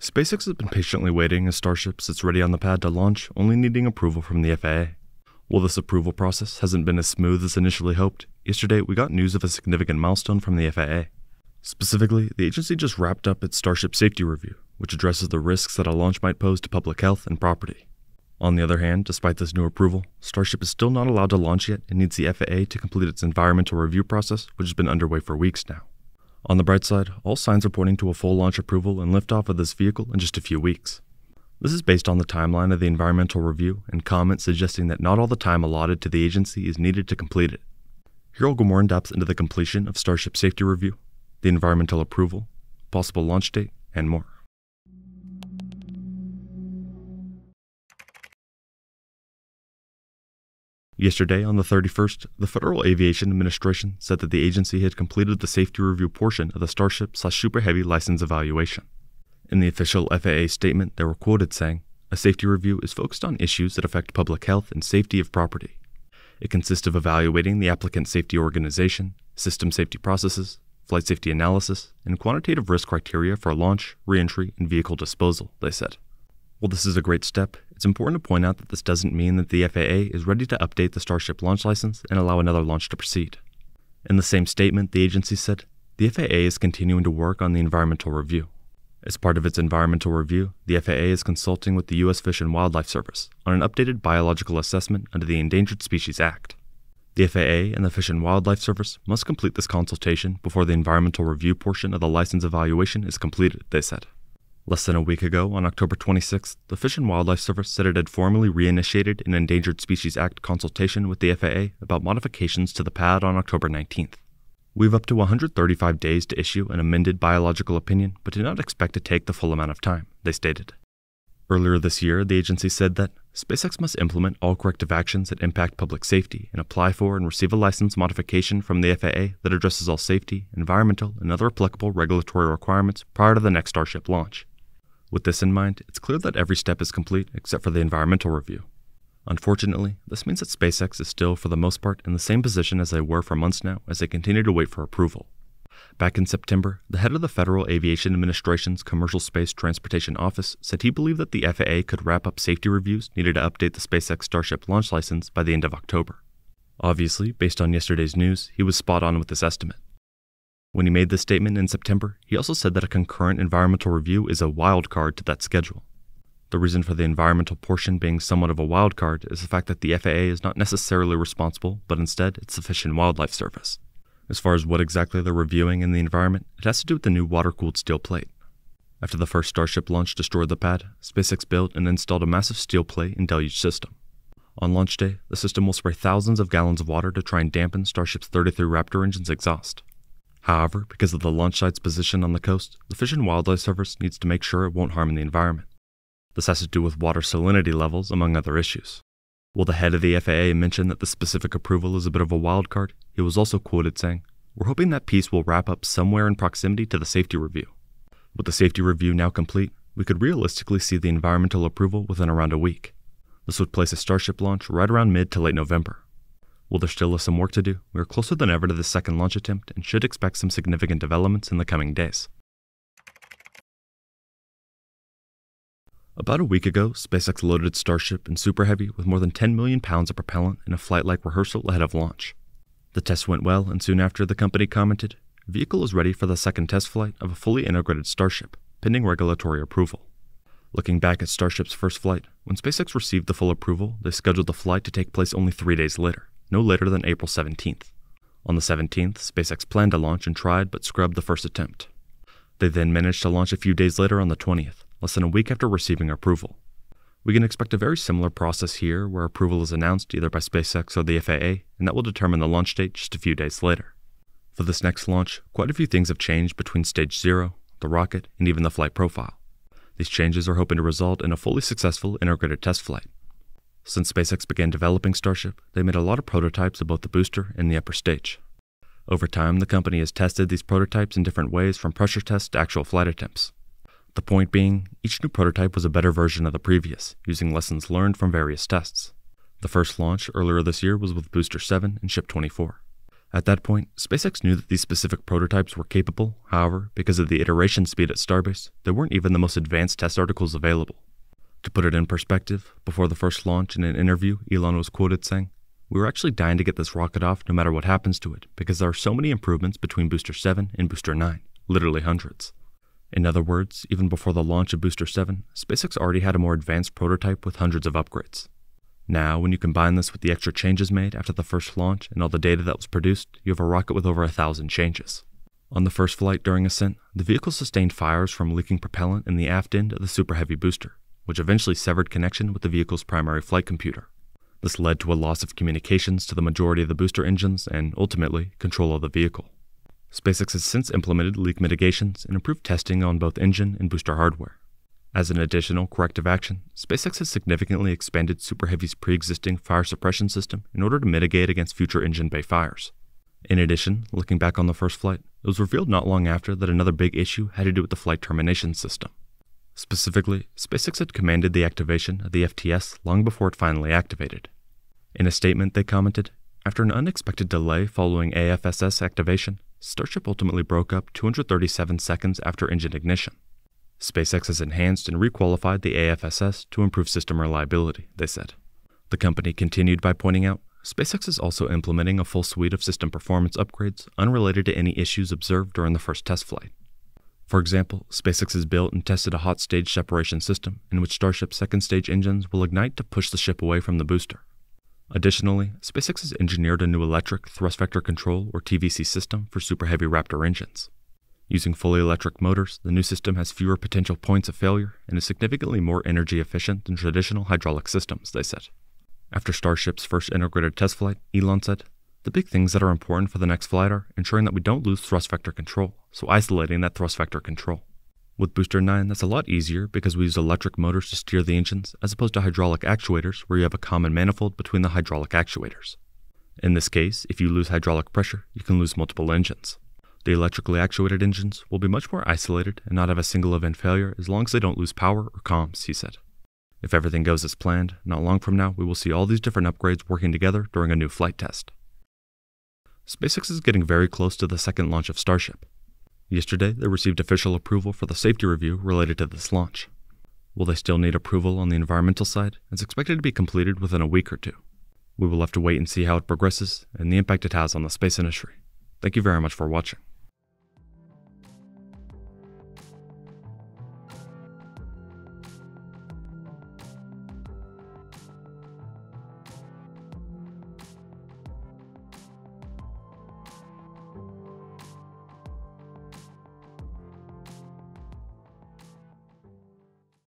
SpaceX has been patiently waiting as Starship sits ready on the pad to launch, only needing approval from the FAA. While this approval process hasn't been as smooth as initially hoped, yesterday we got news of a significant milestone from the FAA. Specifically, the agency just wrapped up its Starship safety review, which addresses the risks that a launch might pose to public health and property. On the other hand, despite this new approval, Starship is still not allowed to launch yet and needs the FAA to complete its environmental review process, which has been underway for weeks now. On the bright side, all signs are pointing to a full launch approval and liftoff of this vehicle in just a few weeks. This is based on the timeline of the environmental review and comments suggesting that not all the time allotted to the agency is needed to complete it. Here I'll go more in depth into the completion of Starship Safety Review, the environmental approval, possible launch date, and more. Yesterday, on the 31st, the Federal Aviation Administration said that the agency had completed the safety review portion of the Starship slash Super Heavy license evaluation. In the official FAA statement, they were quoted saying, A safety review is focused on issues that affect public health and safety of property. It consists of evaluating the applicant safety organization, system safety processes, flight safety analysis, and quantitative risk criteria for launch, reentry, and vehicle disposal, they said. While this is a great step, it's important to point out that this doesn't mean that the FAA is ready to update the Starship launch license and allow another launch to proceed. In the same statement, the agency said the FAA is continuing to work on the environmental review. As part of its environmental review, the FAA is consulting with the U.S. Fish and Wildlife Service on an updated biological assessment under the Endangered Species Act. The FAA and the Fish and Wildlife Service must complete this consultation before the environmental review portion of the license evaluation is completed, they said. Less than a week ago, on October 26th, the Fish and Wildlife Service said it had formally reinitiated an Endangered Species Act consultation with the FAA about modifications to the pad on October 19th. We have up to 135 days to issue an amended biological opinion, but do not expect to take the full amount of time, they stated. Earlier this year, the agency said that SpaceX must implement all corrective actions that impact public safety and apply for and receive a license modification from the FAA that addresses all safety, environmental, and other applicable regulatory requirements prior to the next Starship launch. With this in mind, it's clear that every step is complete except for the environmental review. Unfortunately, this means that SpaceX is still, for the most part, in the same position as they were for months now as they continue to wait for approval. Back in September, the head of the Federal Aviation Administration's Commercial Space Transportation Office said he believed that the FAA could wrap up safety reviews needed to update the SpaceX Starship launch license by the end of October. Obviously, based on yesterday's news, he was spot on with this estimate. When he made this statement in September, he also said that a concurrent environmental review is a wild card to that schedule. The reason for the environmental portion being somewhat of a wild card is the fact that the FAA is not necessarily responsible, but instead it's the Fish and Wildlife Service. As far as what exactly they're reviewing in the environment, it has to do with the new water cooled steel plate. After the first Starship launch destroyed the pad, SpaceX built and installed a massive steel plate and deluge system. On launch day, the system will spray thousands of gallons of water to try and dampen Starship's 33 Raptor engine's exhaust. However, because of the launch site's position on the coast, the Fish and Wildlife Service needs to make sure it won't harm the environment. This has to do with water salinity levels, among other issues. While the head of the FAA mentioned that the specific approval is a bit of a wild card, he was also quoted saying, We're hoping that piece will wrap up somewhere in proximity to the safety review. With the safety review now complete, we could realistically see the environmental approval within around a week. This would place a Starship launch right around mid to late November. While there still is some work to do, we are closer than ever to the second launch attempt and should expect some significant developments in the coming days. About a week ago, SpaceX loaded its Starship in Super Heavy with more than 10 million pounds of propellant in a flight like rehearsal ahead of launch. The test went well, and soon after, the company commented Vehicle is ready for the second test flight of a fully integrated Starship, pending regulatory approval. Looking back at Starship's first flight, when SpaceX received the full approval, they scheduled the flight to take place only three days later no later than April 17th. On the 17th, SpaceX planned to launch and tried but scrubbed the first attempt. They then managed to launch a few days later on the 20th, less than a week after receiving approval. We can expect a very similar process here where approval is announced either by SpaceX or the FAA, and that will determine the launch date just a few days later. For this next launch, quite a few things have changed between Stage 0, the rocket, and even the flight profile. These changes are hoping to result in a fully successful integrated test flight. Since SpaceX began developing Starship, they made a lot of prototypes of both the booster and the upper stage. Over time, the company has tested these prototypes in different ways from pressure tests to actual flight attempts. The point being, each new prototype was a better version of the previous, using lessons learned from various tests. The first launch earlier this year was with Booster 7 and Ship 24. At that point, SpaceX knew that these specific prototypes were capable, however, because of the iteration speed at Starbase, they weren't even the most advanced test articles available. To put it in perspective, before the first launch in an interview, Elon was quoted saying, We were actually dying to get this rocket off no matter what happens to it, because there are so many improvements between Booster 7 and Booster 9, literally hundreds. In other words, even before the launch of Booster 7, SpaceX already had a more advanced prototype with hundreds of upgrades. Now, when you combine this with the extra changes made after the first launch and all the data that was produced, you have a rocket with over a thousand changes. On the first flight during ascent, the vehicle sustained fires from leaking propellant in the aft end of the Super Heavy booster, which eventually severed connection with the vehicle's primary flight computer. This led to a loss of communications to the majority of the booster engines and, ultimately, control of the vehicle. SpaceX has since implemented leak mitigations and improved testing on both engine and booster hardware. As an additional corrective action, SpaceX has significantly expanded Super Heavy's pre existing fire suppression system in order to mitigate against future engine bay fires. In addition, looking back on the first flight, it was revealed not long after that another big issue had to do with the flight termination system. Specifically, SpaceX had commanded the activation of the FTS long before it finally activated. In a statement, they commented After an unexpected delay following AFSS activation, Starship ultimately broke up 237 seconds after engine ignition. SpaceX has enhanced and requalified the AFSS to improve system reliability, they said. The company continued by pointing out SpaceX is also implementing a full suite of system performance upgrades unrelated to any issues observed during the first test flight. For example, SpaceX has built and tested a hot stage separation system in which Starship's second stage engines will ignite to push the ship away from the booster. Additionally, SpaceX has engineered a new electric thrust vector control or TVC system for Super Heavy Raptor engines. Using fully electric motors, the new system has fewer potential points of failure and is significantly more energy efficient than traditional hydraulic systems, they said. After Starship's first integrated test flight, Elon said, The big things that are important for the next flight are ensuring that we don't lose thrust vector control, so isolating that thrust vector control. With Booster 9, that's a lot easier because we use electric motors to steer the engines as opposed to hydraulic actuators where you have a common manifold between the hydraulic actuators. In this case, if you lose hydraulic pressure, you can lose multiple engines. The electrically actuated engines will be much more isolated and not have a single event failure as long as they don't lose power or comms, he said. If everything goes as planned, not long from now we will see all these different upgrades working together during a new flight test. SpaceX is getting very close to the second launch of Starship. Yesterday, they received official approval for the safety review related to this launch. Will they still need approval on the environmental side? It's expected to be completed within a week or two. We will have to wait and see how it progresses and the impact it has on the space industry. Thank you very much for watching.